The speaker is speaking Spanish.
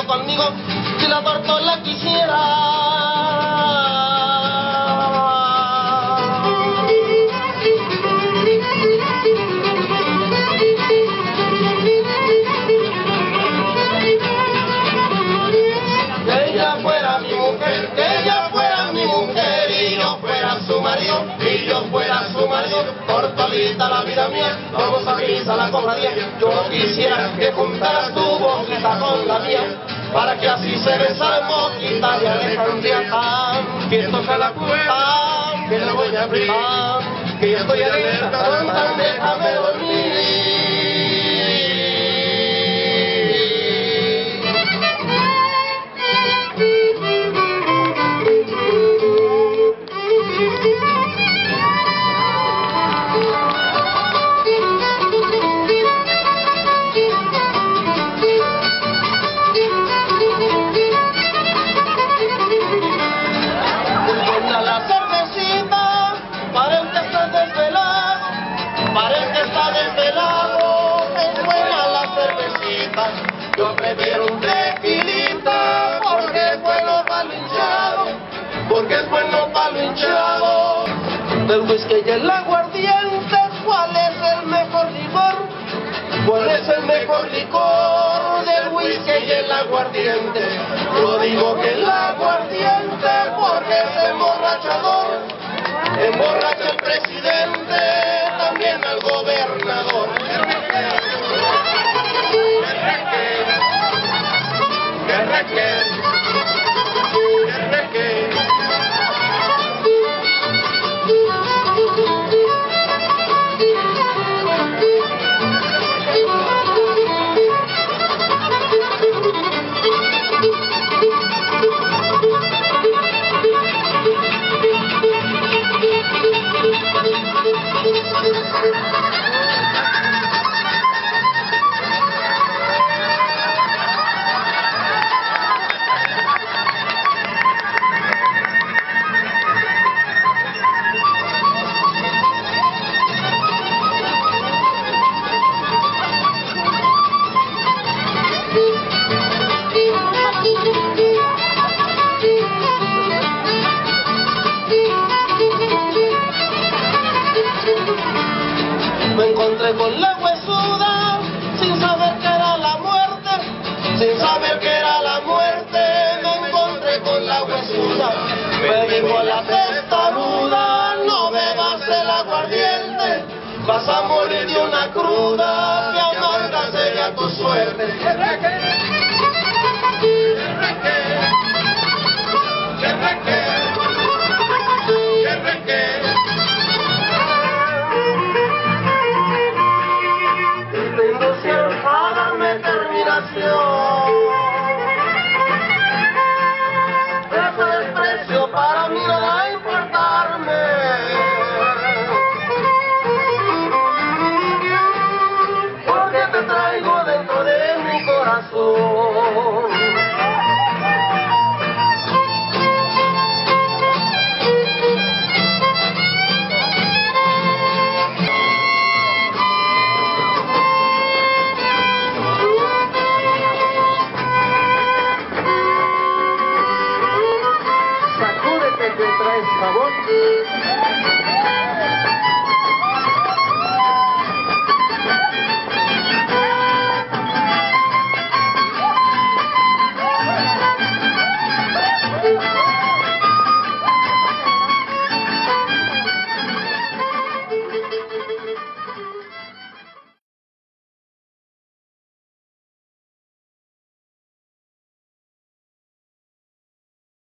conmigo todita la vida mía, vamos a misa la cofradía, yo quisiera que juntaras tu boquita con la mía, para que así se besara boquita de Alejandría tan, que toca la puerta, que la voy a abrir, que ya estoy alerta, tan, déjame dormir. Buena porque es bueno para lo hinchado. Del whisky y el aguardiente, ¿cuál es el mejor licor? ¿Cuál es el mejor licor del whisky y el aguardiente? Yo digo que el aguardiente porque es emborrachador, emborracha al presidente, Thank you. Vas a morir de una cruda, que amarga sería tu suerte. Traigo dentro de mi corazón. Sacúdete que traes jabón.